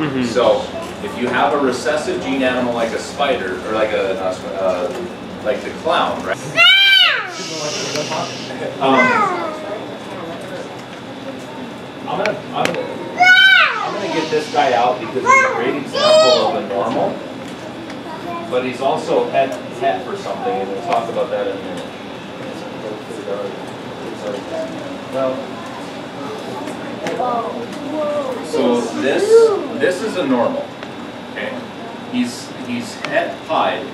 money on animals. Mhm. So if you have a recessive gene animal like a spider or like a not uh, like the clown, right? um, I'm gonna I'm gonna I'm gonna get this guy out because he's a great example of a normal, but he's also het het for something, and we'll talk about that in a minute. Well, so this this is a normal. Okay, he's he's het pied,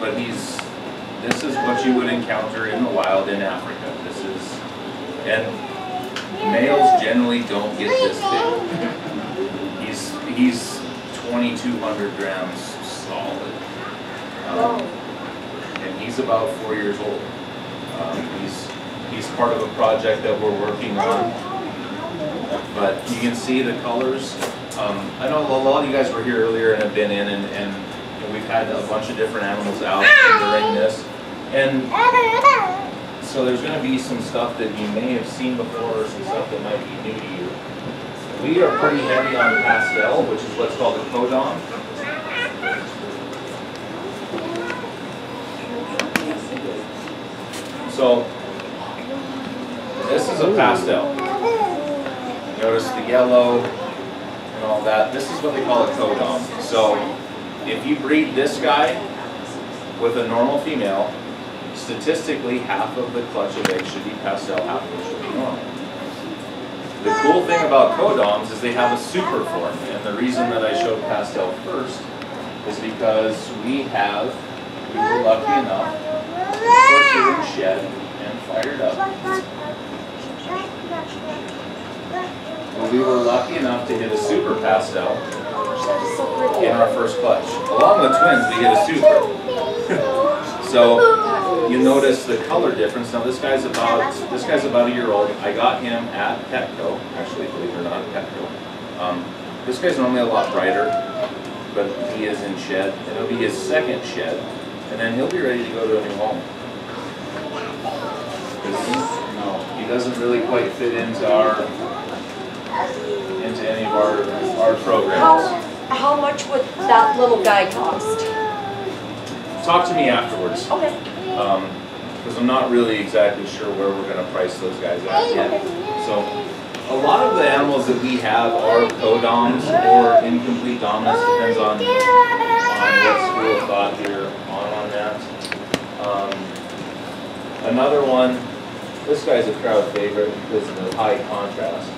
but he's this is what you would encounter in the wild in Africa. This is and males generally don't get this big. He's he's 2,200 grams solid, um, and he's about four years old. Um, he's he's part of a project that we're working on, but you can see the colors. Um, I know a lot of you guys were here earlier and have been in, and, and you know, we've had a bunch of different animals out during this, and so there's going to be some stuff that you may have seen before, or some stuff that might be new to you. We are pretty heavy on pastel, which is what's called a codom. So this is a pastel. Notice the yellow and all that. This is what they call a codom. So if you breed this guy with a normal female, statistically half of the clutch of eggs should be pastel, half of should be normal. The cool thing about codoms is they have a super form, and the reason that I showed pastel first is because we have, we were lucky enough, to shed and fired up. Well, we were lucky enough to hit a super pastel in our first clutch. Along with twins, we hit a super. so you notice the color difference. Now this guy's about this guy's about a year old. I got him at Petco, actually, believe it or not, Petco. Um, this guy's normally a lot brighter, but he is in shed. It'll be his second shed, and then he'll be ready to go to a new home. he- no, he doesn't really quite fit into our into any of our our programs. How, how much would that little guy cost? Talk to me afterwards. Okay. Um, because I'm not really exactly sure where we're gonna price those guys at yet. So, a lot of the animals that we have are codoms or incomplete dominance, depends on, on what school of thought you're on on that. Um, another one, this guy's a crowd favorite because of the high contrast.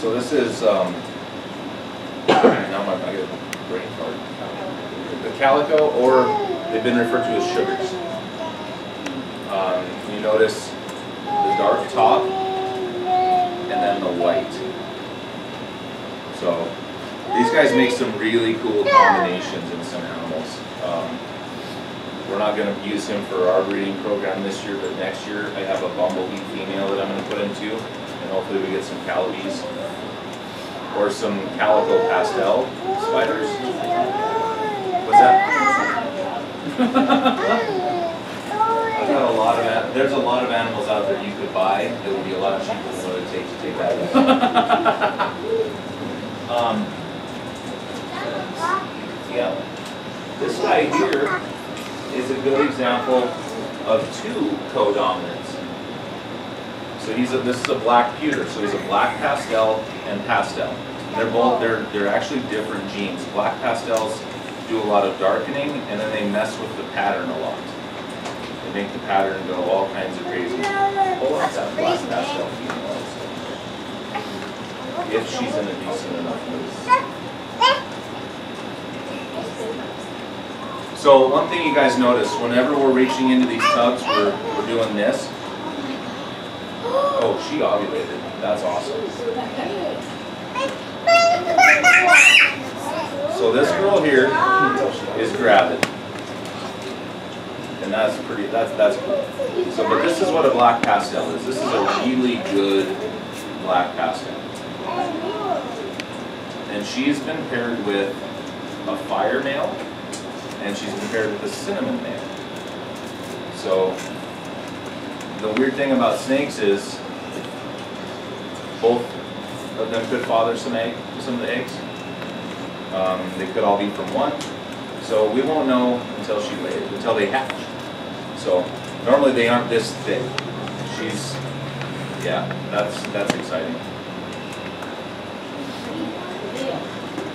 So this is, um, now my, I brain fart. The calico, or they've been referred to as sugars. Um, you notice the dark top and then the white. So these guys make some really cool combinations in some animals. Um, we're not going to use him for our breeding program this year, but next year I have a bumblebee female that I'm going to put into, and hopefully we get some calabees or some calico pastel spiders. What's that? I've got a lot of, there's a lot of animals out there you could buy that would be a lot cheaper than what it takes to take that. Um, yeah. This guy here is a good example of two codominants. So he's a, this is a black pewter, so he's a black pastel and pastel. They're both, they're, they're actually different genes. Black pastels do a lot of darkening and then they mess with the pattern a lot. They make the pattern go all kinds of crazy. Pull up that black pastel female. If she's in a decent enough mood. So one thing you guys notice, whenever we're reaching into these tubs, we're, we're doing this. Oh, she ovulated. That's awesome. So this girl here is gravid. And that's pretty, that's, that's cool. So, but this is what a black pastel is. This is a really good black pastel. And she's been paired with a fire male, and she's been paired with a cinnamon man. So the weird thing about snakes is both of them could father some egg, some of the eggs. Um, they could all be from one. So we won't know until she lays, until they hatch. So normally they aren't this thick. She's, yeah, that's, that's exciting.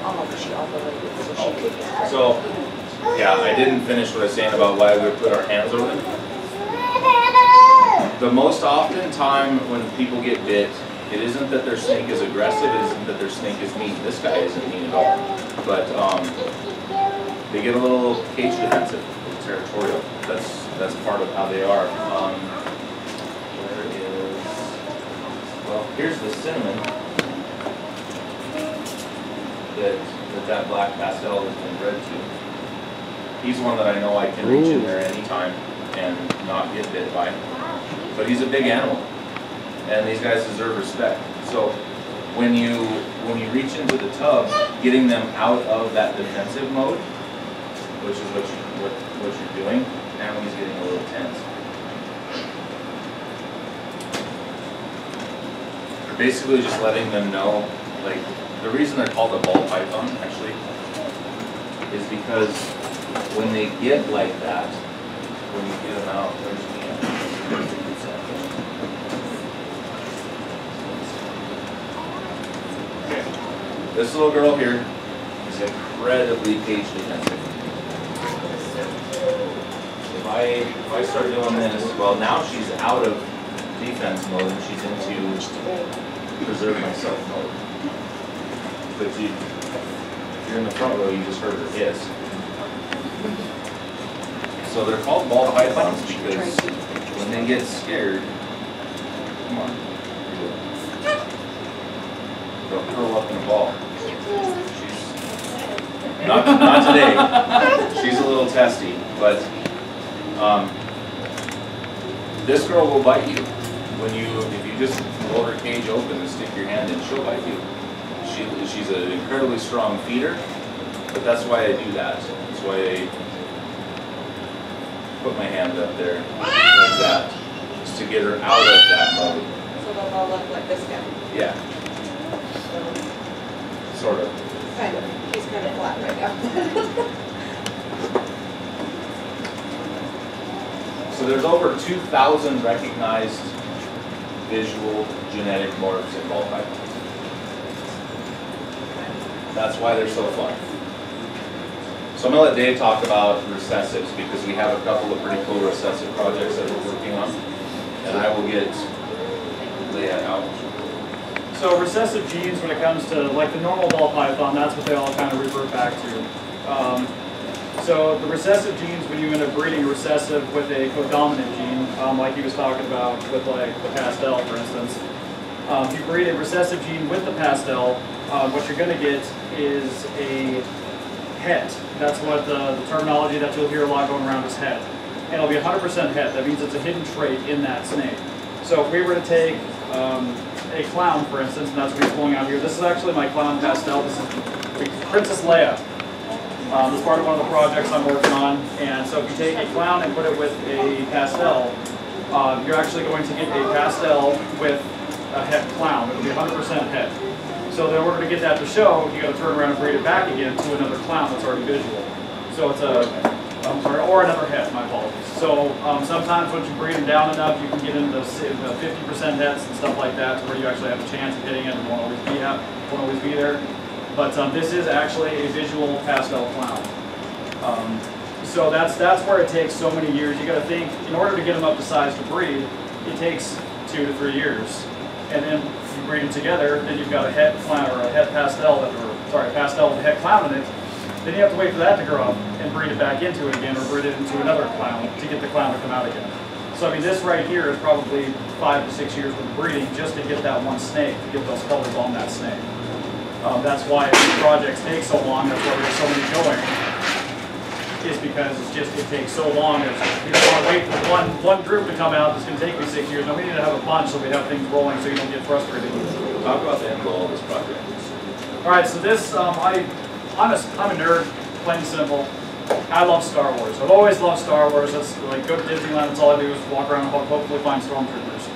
Oh, she all the way, so she could. So, yeah, I didn't finish what I was saying about why we put our hands over them. The most often time when people get bit, it isn't that their snake is aggressive, it isn't that their snake is mean. This guy isn't mean at all. But, um, they get a little cage defensive, territorial. That's, that's part of how they are. Um, where is, well, here's the cinnamon that, that that black pastel has been bred to. He's one that I know I can reach in there anytime and not get bit by. But he's a big animal, and these guys deserve respect. So when you, when you reach into the tub, getting them out of that defensive mode, which is what you, what, what you're doing, now he's getting a little tense. You're basically just letting them know, like, the reason they're called a ball python, actually, is because when they get like that, when you get them out, there's the, Okay, this little girl here is incredibly cage defensive. If I, if I start doing this, well, now she's out of defense mode and she's into preserve myself mode. But you, if you're in the front row, you just heard her hiss. So they're called ball pythons because when they get scared, come on. They'll curl up in a ball. She's, not, not today. She's a little testy, but, um, this girl will bite you. When you, if you just roll her cage open and stick your hand in, she'll bite you. She, she's an incredibly strong feeder, but that's why I do that. That's why I put my hand up there like that, just to get her out of that mode. So they'll all look like this guy. Yeah, sort of. Kind of, he's kind of flat right now. So there's over two thousand recognized visual genetic morphs in ball pythons. That's why they're so fun. So I'm gonna let Dave talk about recessives because we have a couple of pretty cool recessive projects that we're working on. And I will get Leia out. So recessive genes, when it comes to like the normal ball python, that's what they all kind of revert back to. Um, so the recessive genes, when you end up breeding recessive with a codominant gene, um, like he was talking about with like the pastel, for instance, um, if you breed a recessive gene with the pastel, uh, what you're going to get is a het. That's what the, the terminology that you'll hear a lot going around is het. And it'll be 100% het. That means it's a hidden trait in that snake. So if we were to take um, a clown, for instance, and that's what he's pulling out here. This is actually my clown pastel. This is Princess Leia. Um, it's part of one of the projects I'm working on. And so if you take a clown and put it with a pastel, um, you're actually going to get a pastel with a het clown. It'll be 100% het. So in order to get that to show, you got to turn around and breed it back again to another clown that's already visual. So it's a, I'm sorry, or another het, my apologies. So um, sometimes once you breed them down enough, you can get into the 50% hets and stuff like that, to where you actually have a chance of hitting it and won't always be, won't always be there. But um, this is actually a visual pastel clown. Um, so that's that's where it takes so many years. You got to think in order to get them up to size to breed, it takes two to three years, and then you breed them together. Then you've got a het clown or a het pastel that, or sorry, a pastel with a het clown in it. Then you have to wait for that to grow up and breed it back into it again, or breed it into another clown to get the clown to come out again. So I mean, this right here is probably five to six years of breeding just to get that one snake, to get those colors on that snake. Um, that's why these projects take so long. That's why there's so many going is because it's just, it takes so long, it's, you don't wanna wait for one, one group to come out, it's gonna take me six years, no, we need to have a bunch so we have things rolling so you don't get frustrated. Talk about the end goal of this project. Alright, so this, um, I, I'm a, I'm a nerd, plain and simple. I love Star Wars. I've always loved Star Wars. That's like go to Disneyland. That's all I do is walk around and hopefully find stormtroopers.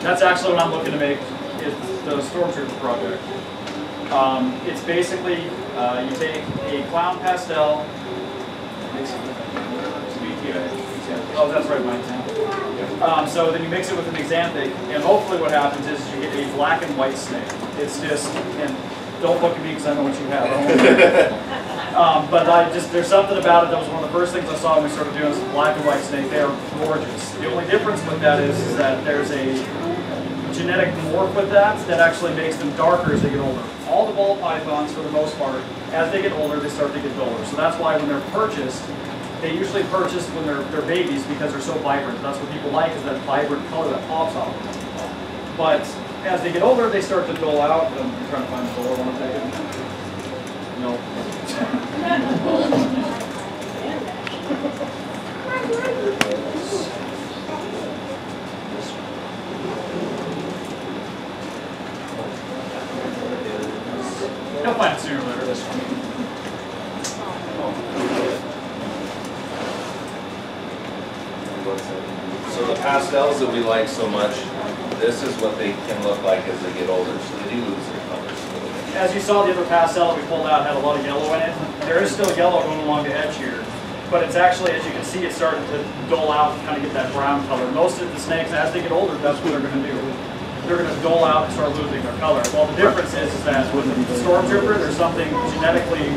That's actually what I'm looking to make is the stormtrooper project. Um, it's basically uh, you take a clown pastel. Oh, that's right, Mike. Um, so then you mix it with an axanthic, and hopefully what happens is you get a black and white snake. It's just, and don't look at me because I know what you have. I don't um, but I just, there's something about it that was one of the first things I saw when we started doing this black and white snake. They are gorgeous. The only difference with that is, is that there's a genetic morph with that that actually makes them darker as they get older. All the ball pythons, for the most part, as they get older, they start to get duller. So that's why when they're purchased, they usually purchase when they're, they're babies because they're so vibrant. That's what people like is that vibrant color that pops off of them. But as they get older, they start to dull out. I'm trying to find the duller one. if I You'll find it sooner or later. This one. So the pastels that we like so much, this is what they can look like as they get older, so they do lose their colors a little bit. As you saw, the other pastel that we pulled out had a lot of yellow in it. There is still yellow going along the edge here, but it's actually, as you can see, it's starting to dull out and kind of get that brown color. Most of the snakes, as they get older, that's what they're going to do. They're going to dull out and start losing their color. Well, the difference is, is that with the stormtrooper, there's something genetically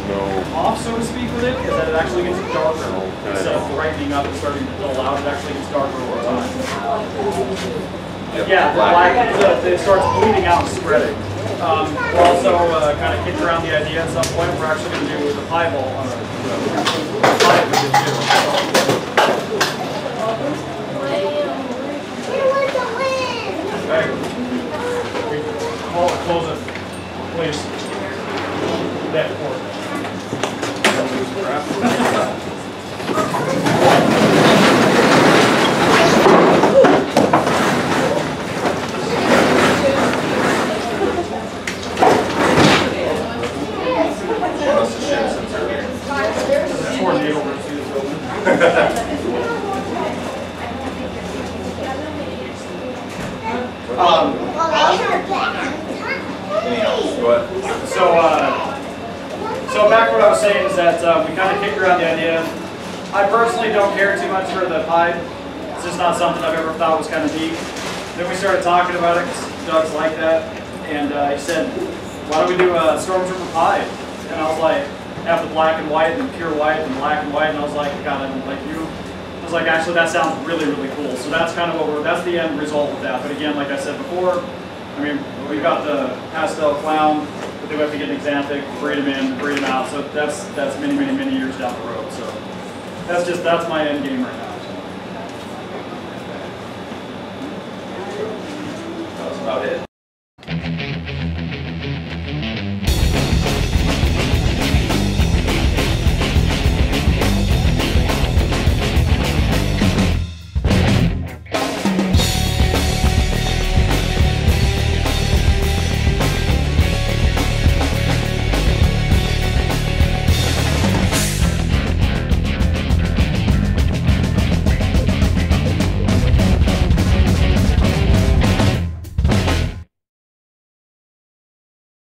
off, so to speak, with it, is that it actually gets darker. Instead of brightening up and starting to dull out, it actually gets darker over time. Yeah, the black, the- it starts bleeding out and spreading. Um, we're also uh, kind of kicking around the idea at some point, we're actually going to do the piebald on it. Pie we did too. Okay. We call it, close it, please. That for. Must have shed since earlier. That's where the over to this building. Um, So, uh, so back what I was saying is that uh, we kind of kicked around the idea. I personally don't care too much for the pipe. It's just not something I've ever thought was kind of neat. Then we started talking about it because Doug's like that, and uh, he said, "Why don't we do a stormtrooper pie?" And I was like, "Have the black and white and pure white and black and white," and I was like, "God, I don't like you." I was like, "Actually, that sounds really, really cool." So that's kind of what we're. That's the end result of that. But again, like I said before, I mean, we've got the pastel clown, but then we have to get an Axanthic, breed them in, breed them out. So that's that's many, many, many years down the road. So that's just that's my end game right now. That's about it.